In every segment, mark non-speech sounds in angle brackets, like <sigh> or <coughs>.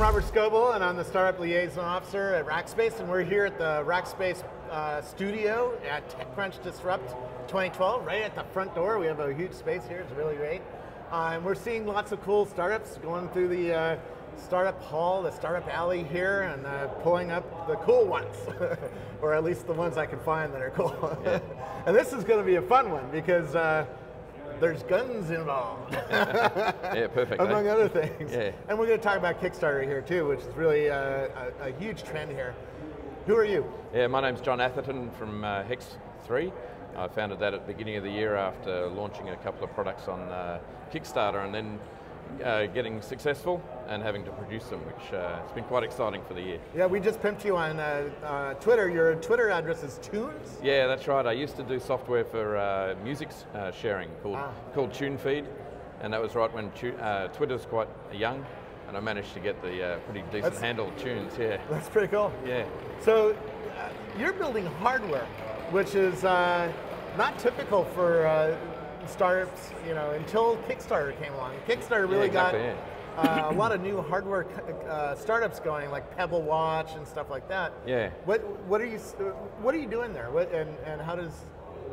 I'm Robert Scoble, and I'm the Startup Liaison Officer at Rackspace, and we're here at the Rackspace uh, studio at TechCrunch Disrupt 2012, right at the front door. We have a huge space here, it's really great. Uh, and we're seeing lots of cool startups going through the uh, startup hall, the startup alley here, and uh, pulling up the cool ones, <laughs> or at least the ones I can find that are cool. Yeah. <laughs> and this is going to be a fun one because uh, there's guns involved. <laughs> <laughs> yeah, perfect. Among eh? other things. Yeah. And we're going to talk about Kickstarter here too, which is really uh, a, a huge trend here. Who are you? Yeah, my name's Jon Atherton from uh, Hex 3. I founded that at the beginning of the year after launching a couple of products on uh, Kickstarter and then uh, getting successful and having to produce them, which uh, it's been quite exciting for the year. Yeah, we just pimped you on uh, uh, Twitter. Your Twitter address is Tunes? Yeah, that's right. I used to do software for uh, music uh, sharing called, Ah. called TuneFeed, and that was right when tu- uh, Twitter's quite young, and I managed to get the uh, pretty decent That's- handle tunes, yeah. <laughs> That's pretty cool. Yeah. So uh, you're building hardware, which is uh, not typical for uh, startups, you know, until Kickstarter came along. Kickstarter really exactly, got uh, a lot of new hardware uh, startups going, like Pebble Watch and stuff like that. Yeah. What What are you What are you doing there? What and, and how does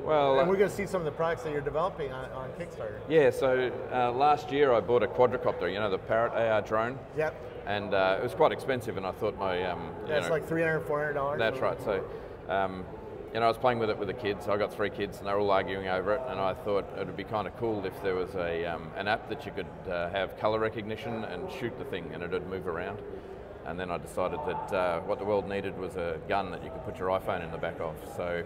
Well, and we're going to see some of the products that you're developing on, on Kickstarter. Yeah, so uh, last year I bought a quadricopter, you know, the Parrot AR drone, Yep. and uh, it was quite expensive, and I thought my, um, you That's know, like $300, $400. that's right. So, um, you know, I was playing with it with the kids. I got three kids, and they're all arguing over it. And I thought it would be kind of cool if there was a um, an app that you could uh, have color recognition and shoot the thing, and it'd move around. And then I decided that uh, what the world needed was a gun that you could put your iPhone in the back of. So,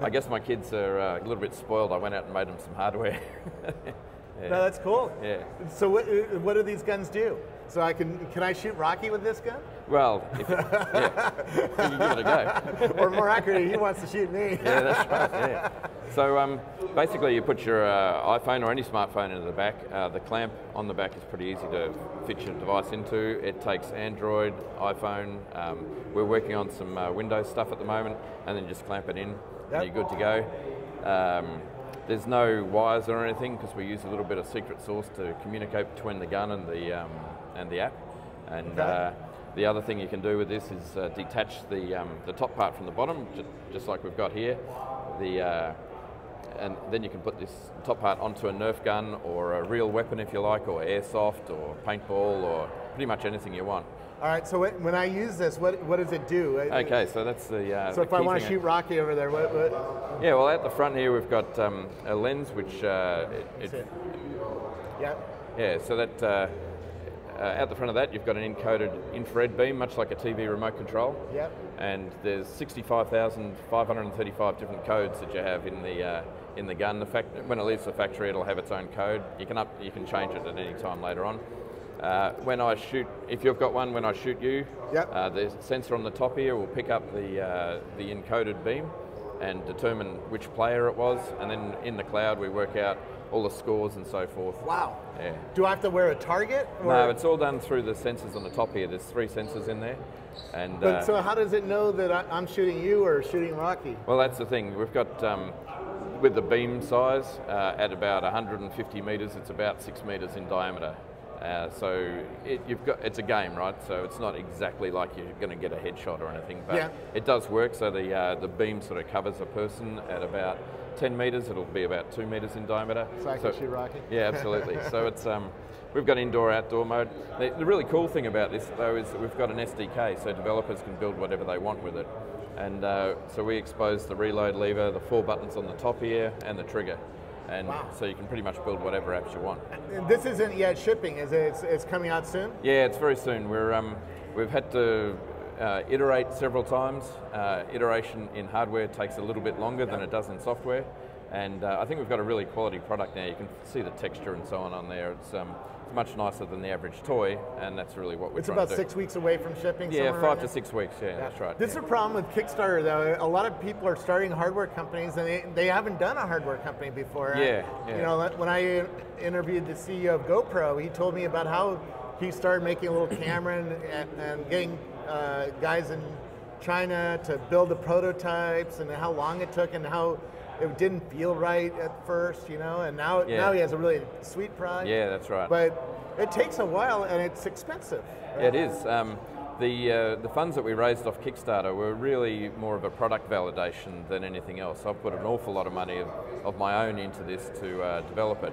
I guess my kids are uh, a little bit spoiled. I went out and made them some hardware. Yeah. <laughs> No, that's cool. Yeah. So what, what do these guns do? So I can can I shoot Rocky with this gun? Well, if, yeah, you can give it a go. <laughs> or more accurately, he wants to shoot me. Yeah, that's right. Yeah. So um, basically, you put your uh, iPhone or any smartphone into the back. Uh, the clamp on the back is pretty easy to fit your device into. It takes Android, iPhone. Um, we're working on some uh, Windows stuff at the moment, and then just clamp it in, Yep. and you're good to go. Um, there's no wires or anything because we use a little bit of secret sauce to communicate between the gun and the um, and the app. And Okay. uh, the other thing you can do with this is uh, detach the um, the top part from the bottom, just, just like we've got here. The uh, and then you can put this top part onto a Nerf gun or a real weapon if you like, or airsoft or paintball or pretty much anything you want. All right. So when when I use this, what what does it do? Okay, so that's the. Uh, So the if I want to shoot Rocky over there, what? what Yeah, well, at the front here we've got um, a lens which uh, it, it, it. yeah. Yeah, so that uh, uh, at the front of that, you've got an encoded infrared beam, much like a TV remote control. Yep. And there's 65,535 different codes that you have in the uh, in the gun. The fact when it leaves the factory, it'll have its own code. You can up, you can change it at any time later on. Uh, when I shoot, if you've got one, when I shoot you, Yep. uh, the sensor on the top here will pick up the uh, the encoded beam and determine which player it was, and then in the cloud we work out all the scores and so forth. Wow. Yeah. Do I have to wear a target? Or, No, it's all done through the sensors on the top here. There's three sensors in there, and But uh, so how does it know that I, I'm shooting you or shooting Rocky? well, that's the thing. We've got um, with the beam size uh, at about 150 meters. It's about six meters in diameter. Uh, so it, you've got it's a game, right? So it's not exactly like you're going to get a headshot or anything, but Yeah. it does work. So the uh, the beam sort of covers a person at about 10 meters. It'll be about two meters in diameter. So I can? <laughs> Yeah, absolutely. so it's um, we've got indoor outdoor mode. The, the really cool thing about this though is that we've got an SDK, so developers can build whatever they want with it. And uh, so we expose the reload lever, the four buttons on the top here, and the trigger. And Wow. so you can pretty much build whatever apps you want. This isn't yet shipping, is it? It's, it's coming out soon? Yeah, it's very soon. We're um, we've had to uh, iterate several times. Uh, iteration in hardware takes a little bit longer than it does in software, and uh, I think we've got a really quality product now. You can see the texture and so on on there. It's um, it's much nicer than the average toy, and that's really what we're It's about six weeks away from shipping. Yeah, five to six weeks. Yeah, that's right. This is a problem with Kickstarter, though. A lot of people are starting hardware companies, and they, they haven't done a hardware company before. Yeah, You yeah. know, when I interviewed the CEO of GoPro, he told me about how he started making a little camera and, and, and getting uh, guys in China to build the prototypes, and how long it took, and how it didn't feel right at first. You know, and now Yeah. now he has a really sweet product. Yeah, that's right. But It takes a while and it's expensive. Right? It is. Um, the, uh, the funds that we raised off Kickstarter were really more of a product validation than anything else. I've put an awful lot of money of, of my own into this to uh, develop it.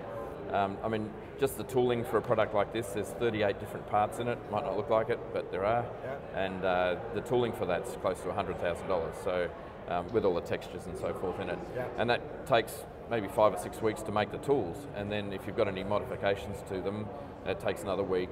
Um, I mean, just the tooling for a product like this, there's 38 different parts in it. Might not look like it, but there are. Yeah. And uh, the tooling for that's close to $100,000. So um, with all the textures and so forth in it. Yeah. And that takes maybe five or six weeks to make the tools. And then if you've got any modifications to them, it takes another week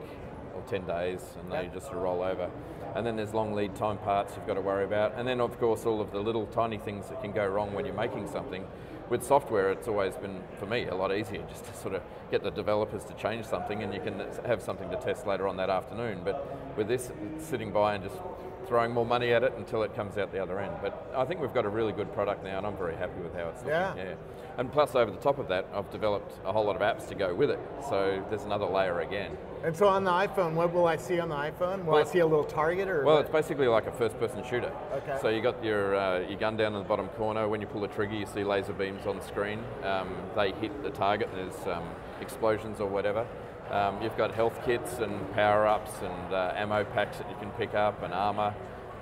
or 10 days and they just roll over. And then there's long lead time parts you've got to worry about. And then of course all of the little tiny things that can go wrong when you're making something. With software, it's always been, for me, a lot easier just to sort of get the developers to change something and you can have something to test later on that afternoon. But with this, sitting by and just throwing more money at it until it comes out the other end. But I think we've got a really good product now, and I'm very happy with how it's looking. Yeah. yeah. And plus, over the top of that, I've developed a whole lot of apps to go with it. So there's another layer again. And so on the iPhone, what will I see on the iPhone? Will well, I see a little target or? Well, what? it's basically like a first-person shooter. Okay. So you got your uh, your gun down in the bottom corner. When you pull the trigger, you see laser beams on the screen. Um, they hit the target. There's um, explosions or whatever. Um, you've got health kits and power-ups and uh, ammo packs that you can pick up and armor.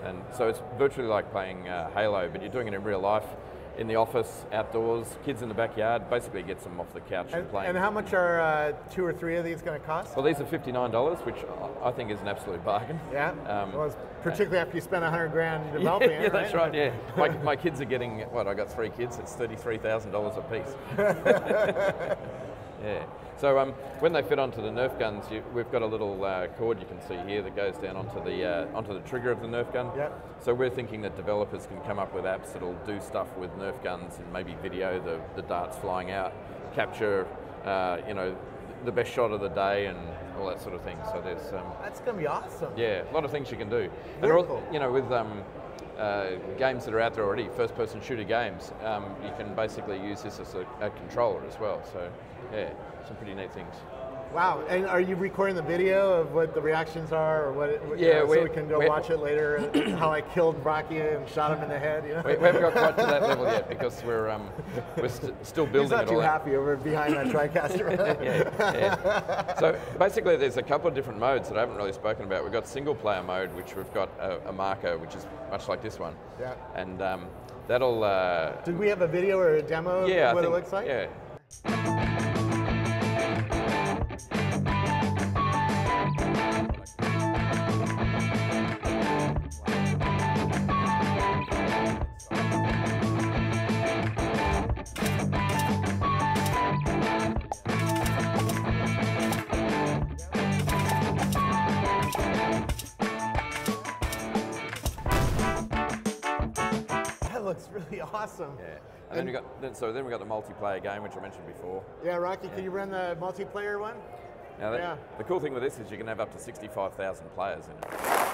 And so it's virtually like playing uh, Halo, but you're doing it in real life, in the office, outdoors, kids in the backyard, basically gets them off the couch and, and playing. And how much are uh, two or three of these going to cost? Well, these are $59, which I think is an absolute bargain. Yeah, um, well, particularly after you spend 100 grand <laughs> developing yeah, it, Yeah, that's right, yeah. my, <laughs> my kids are getting, what, I got three kids, it's $33,000 a piece. <laughs> yeah. So um, when they fit onto the Nerf guns, you, we've got a little uh, cord you can see here that goes down onto the uh, onto the trigger of the Nerf gun. Yep. So we're thinking that developers can come up with apps that'll do stuff with Nerf guns and maybe video the, the darts flying out, capture uh, you know the best shot of the day and all that sort of thing. So there's um, that's going to be awesome. Yeah, a lot of things you can do. Very and cool. you know with um, uh, games that are out there already, first-person shooter games, um, you can basically use this as a, a controller as well. So yeah, some pretty neat things. Wow, and are you recording the video of what the reactions are, or what? yeah, uh, we, so we can go watch it later. <coughs> how I killed Rocky and shot him in the head. You know? we, we, haven't got quite to that level yet because we're um, we're st still building. He's not too out. happy over behind that TriCaster. <laughs> yeah, yeah. So basically, there's a couple of different modes that I haven't really spoken about. We've got single player mode, which we've got a, a marker, which is much like this one. Yeah. And um, that'll. Uh, Did we have a video or a demo yeah, of what think, it looks like? Yeah. Really <laughs> awesome. Yeah, and, and then we got then, so then we got the multiplayer game, which I mentioned before. Yeah, Rocky, yeah. can you run the multiplayer one? Now, that, yeah. The cool thing with this is you can have up to 65,000 players in it.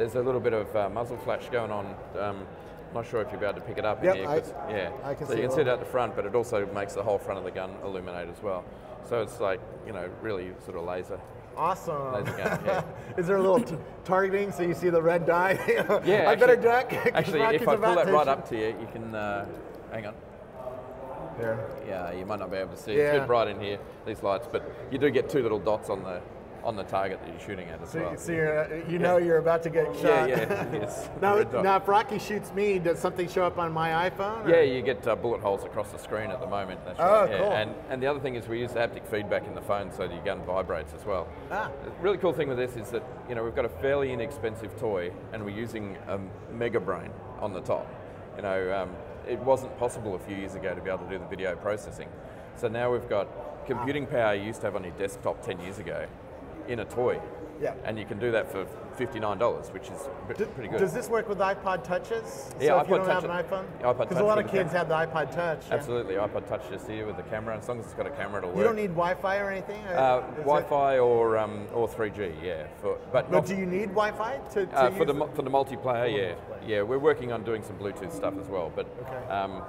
There's a little bit of uh, muzzle flash going on. Um, not sure if you'll be able to pick it up yep, in here. I, yeah, I can so you can see it at the front, but it also makes the whole front of the gun illuminate as well. So it's like you know really sort of laser. Awesome. Laser gun, <laughs> yeah. Is there a little targeting so you see the red dye? <laughs> yeah. I actually, better duck. <laughs> Actually, if I pull that right up to you, you can. Uh, hang on. There. Yeah, you might not be able to see. Yeah. It's a bit bright in here, these lights, but you do get two little dots on the on the target that you're shooting at as so, well. So you're, uh, you know you're about to get shot. Yeah, yeah, <laughs> yes. now, now, if Rocky shoots me, does something show up on my iPhone? Or? Yeah, you get uh, bullet holes across the screen at the moment. That's oh, right. cool. Yeah. And, and the other thing is we use haptic feedback in the phone so your gun vibrates as well. Ah. The really cool thing with this is that you know we've got a fairly inexpensive toy and we're using a mega brain on the top. You know, um, it wasn't possible a few years ago to be able to do the video processing. So now we've got computing power you used to have on your desktop 10 years ago in a toy. Yeah. And you can do that for $59, which is Do- pretty good. Does this work with iPod touches? Yeah, so if you iPod don't Touch have an iPhone? iPod Because a lot of kids have the iPod Touch. yeah. Absolutely, iPod Touch just here with the camera. As long as it's got a camera, it'll work. You don't need Wi-Fi or anything? uh, Wi-Fi or um, or 3G, yeah. For, but But do you need Wi-Fi to, to uh, for the for the multiplayer, yeah, multiplayer. yeah. We're working on doing some Bluetooth stuff as well, but Okay. um,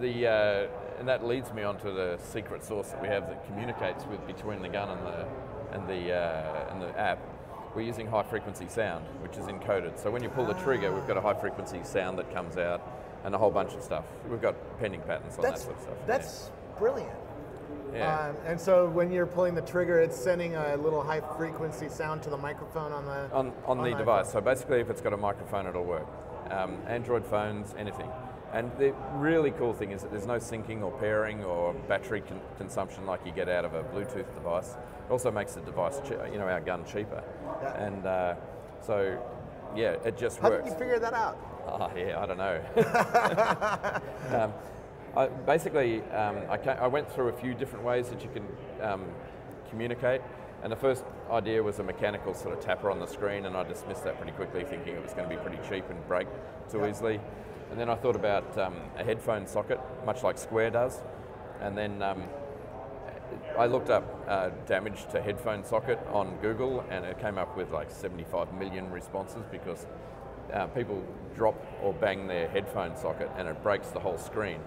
the uh, and that leads me on to the secret source that we have that communicates with between the gun and the and the uh, and the app. We're using high frequency sound, which is encoded. So when you pull the trigger, we've got a high frequency sound that comes out, and a whole bunch of stuff. We've got pending patents on That's, that sort of stuff. yeah. that's brilliant. yeah. Um, and so when you're pulling the trigger, it's sending a little high frequency sound to the microphone on the on, on the iPhone. device. So basically, if it's got a microphone, it'll work. Um, Android phones, anything. And the really cool thing is that there's no syncing or pairing or battery con- consumption like you get out of a Bluetooth device. It also makes the device, you know, our gun cheaper. Yeah. And uh, so, yeah, it just How works. did you figure that out? Oh, yeah, I don't know. <laughs> <laughs> um, I, basically, um, I, I went through a few different ways that you can um, communicate. And the first idea was a mechanical sort of tapper on the screen, and I dismissed that pretty quickly, thinking it was going to be pretty cheap and break too Yeah. easily. And then I thought about um, a headphone socket, much like Square does. And then um, I looked up uh, damage to headphone socket on Google, and it came up with like 75 million responses because uh, people drop or bang their headphone socket, and it breaks the whole screen.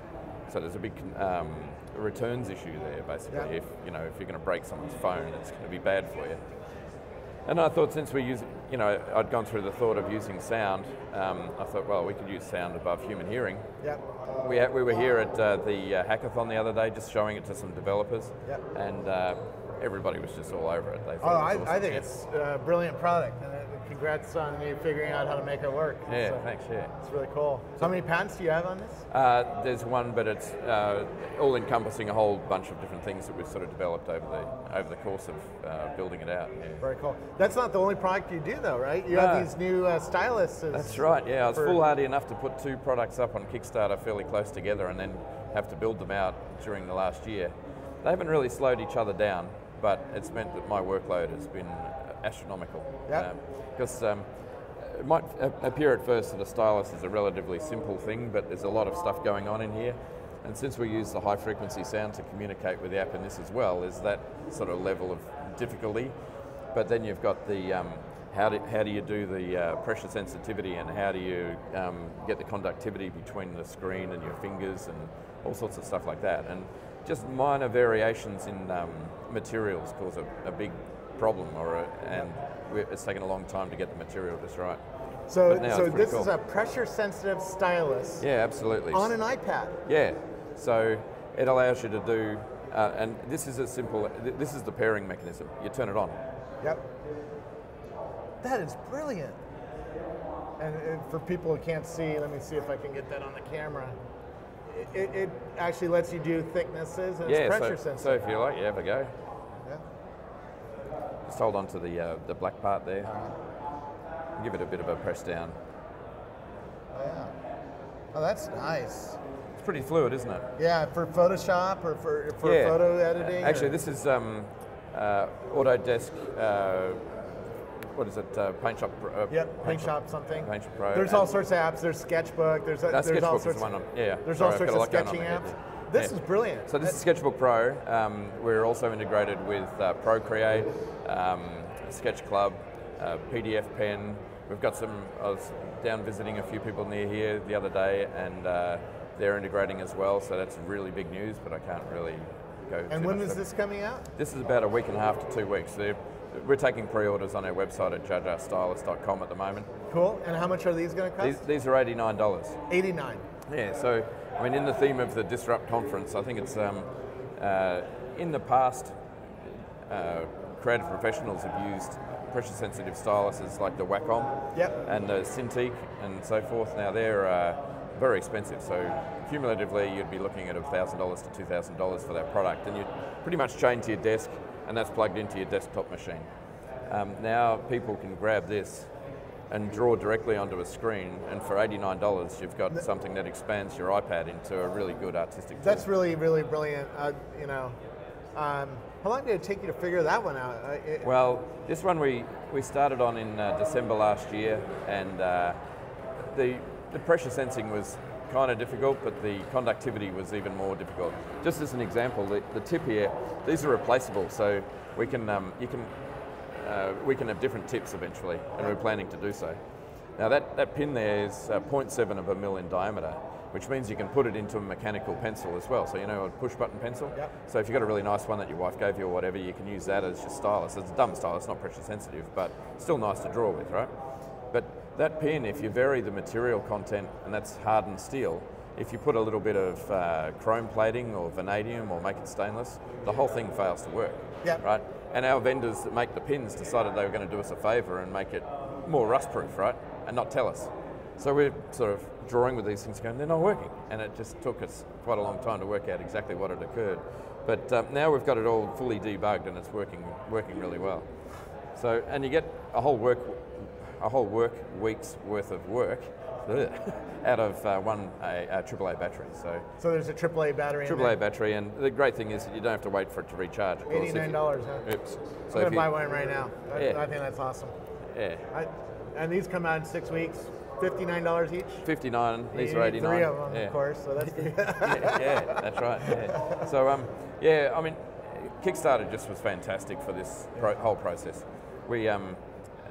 So there's a big um, returns issue there, basically. If you know if you're going to break someone's phone, it's going to be bad for you. And I thought since we use, you know, I'd gone through the thought of using sound. Um, I thought, well, we could use sound above human hearing. Yep. We, had, we were here at uh, the uh, hackathon the other day, just showing it to some developers, Yep. and uh, everybody was just all over it. They Oh, thought I, it was I awesome. think yeah. it's a brilliant product, and congrats on you figuring out how to make it work. Yeah, So, thanks. Yeah, It's really cool. So how many patents do you have on this? uh, there's one, but it's uh, all encompassing a whole bunch of different things that we've sort of developed over the over the course of uh, building it out. Yeah. Very cool. That's not the only product you do, though, right? You No. have these new uh, styluses. That's right. Yeah, I was foolhardy enough to put two products up on Kickstarter fairly close together, and then have to build them out during the last year. They haven't really slowed each other down, but it's meant that my workload has been astronomical. Yep. Because um, it might appear at first that a stylus is a relatively simple thing, but there's a lot of stuff going on in here. And since we use the high frequency sound to communicate with the app in this as well, is that sort of level of difficulty. But then you've got the um, how do, how do you do the uh, pressure sensitivity and how do you um, get the conductivity between the screen and your fingers and all sorts of stuff like that. And just minor variations in um, materials cause a, a big problem, or a, and we it's taken a long time to get the material just right. So, so this is a pressure-sensitive stylus Yeah, absolutely. on an iPad. Yeah, so it allows you to do, uh, and this is a simple, this is the pairing mechanism. You turn it on. Yep. That is brilliant. And, and for people who can't see, let me see if I can get that on the camera. It, it, it actually lets you do thicknesses and yeah, it's so, pressure so sensitive. if you like, you have a go. Yeah. Just hold on to the, uh, the black part there. Give it a bit of a press down. Oh, yeah. Oh, that's nice. It's pretty fluid, isn't it? Yeah, for Photoshop or for, for yeah. photo editing. Actually, or- this is um, uh, Autodesk, uh, what is it, uh, Paint Shop Pro- uh, Yep, Paint Shop something. Paint Shop Pro. There's all sorts of apps. There's Sketchbook. There's, Uh, there's all Sketchbook is sorts. one of- yeah, There's sorry, all sorts of lot going on sketching apps. This Yeah. is brilliant. So this is Sketchbook Pro. Um, we're also integrated with uh, Procreate, um, Sketch Club, uh, PDF Pen. We've got some. I was down visiting a few people near here the other day, and uh, they're integrating as well. So that's really big news, but I can't really go. and when much this coming out? This is about a week and a half to two weeks. They're, we're taking pre-orders on our website at jajastylus.com at the moment. Cool. And how much are these going to These, cost? these are eighty-nine dollars. 89. Yeah, so I mean, in the theme of the Disrupt conference, I think it's um, uh, in the past, uh, creative professionals have used pressure-sensitive styluses like the Wacom Yep. and the Cintiq and so forth. Now they're uh, very expensive, so cumulatively you'd be looking at thousand dollars to two thousand dollars for that product, and you'd pretty much chain to your desk, and that's plugged into your desktop machine. Um, now people can grab this and draw directly onto a screen. And for $89, you've got something that expands your iPad into a really good artistic tool. That's really, really brilliant. Uh, you know, um, how long did it take you to figure that one out? Uh, it, well, this one we, we started on in uh, December last year, and uh, the, the pressure sensing was kind of difficult, but the conductivity was even more difficult. Just as an example, the, the tip here, these are replaceable, so we can, um, you can, uh, we can have different tips eventually, and we're planning to do so. Now that, that pin there is uh, 0.7 of a mil in diameter, which means you can put it into a mechanical pencil as well. So you know a push button pencil? Yep. So if you've got a really nice one that your wife gave you or whatever, you can use that as your stylus. It's a dumb stylus, not pressure sensitive, but still nice to draw with, right? But that pin, if you vary the material content, and that's hardened steel, if you put a little bit of uh, chrome plating or vanadium or make it stainless, the whole thing fails to work. Yep. Right? And our vendors that make the pins decided they were going to do us a favour and make it more rust proof, right? And not tell us. So we're sort of drawing with these things going, they're not working. And it just took us quite a long time to work out exactly what had occurred. But um, now we've got it all fully debugged and it's working, working really well. So, and you get a whole work, a whole work week's worth of work <laughs> out of uh, one a, a AAA battery. So, so there's a AAA battery. AAA battery, and the great thing is that you don't have to wait for it to recharge. Eighty-nine dollars, huh? Oops. So I'm gonna buy one right now. I, Yeah. I think that's awesome. Yeah. I, and these come out in six weeks. Fifty-nine dollars each. 59, these You are 89. Three of them, yeah. of course. So that's <laughs> yeah, yeah, that's right. Yeah. So, um, yeah, I mean, Kickstarter just was fantastic for this pro- whole process. We um,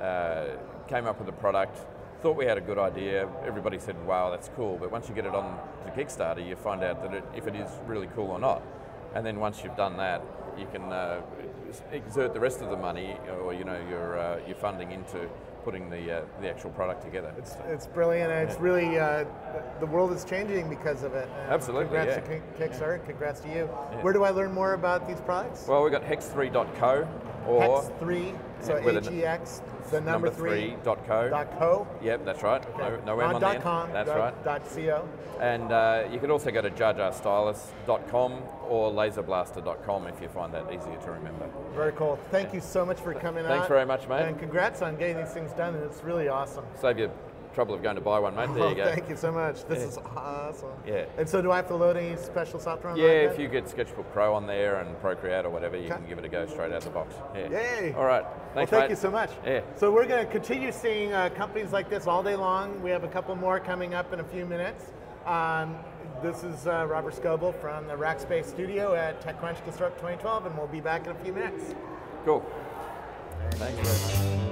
uh, came up with a product, thought we had a good idea. Everybody said, "Wow, that's cool." But once you get it on to Kickstarter, you find out that it, if it is really cool or not. And then once you've done that, you can uh, exert the rest of the money, or you know, your uh, your funding into putting the uh, the actual product together. It's, it's brilliant, and it's really uh, the world is changing because of it. And Absolutely, Congrats yeah. to Kick- Kickstarter. Congrats to you. Where do I learn more about these products? Well, we've got hex3.co or Hex three, so with H an- E X, the number, three, dot co. dot co. Yep, that's right. No, no M on the end. com. That's dot, right. Dot co. And uh, you could also go to jajastylus.com or laserblaster.com if you find that easier to remember. Very cool. Thank you so much for coming out. Thanks very much, mate. And congrats on getting these things done. It's really awesome. Save you trouble of going to buy one, mate. There oh, you go. Thank you so much. This Yeah. is awesome. Yeah. And so, do I have to load any special software on Yeah, if you get Sketchbook Pro on there and Procreate or whatever, you Okay. can give it a go straight out of the box. Yeah. Yay. All right. Well, thank mate. you so much. Yeah. So we're going to continue seeing uh, companies like this all day long. We have a couple more coming up in a few minutes. Um, this is uh, Robert Scoble from the Rackspace Studio at TechCrunch Disrupt 2012, and we'll be back in a few minutes. Cool. Thanks very much.